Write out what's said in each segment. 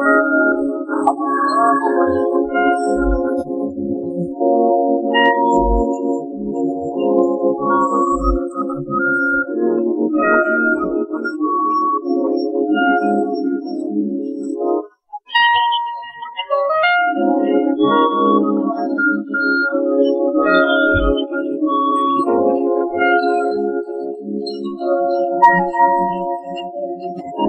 Thank you.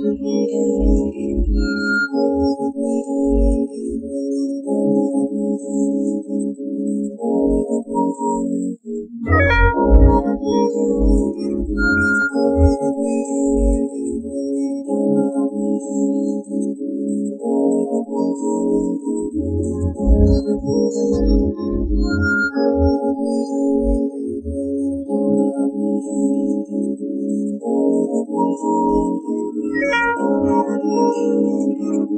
嗯 Oh, you.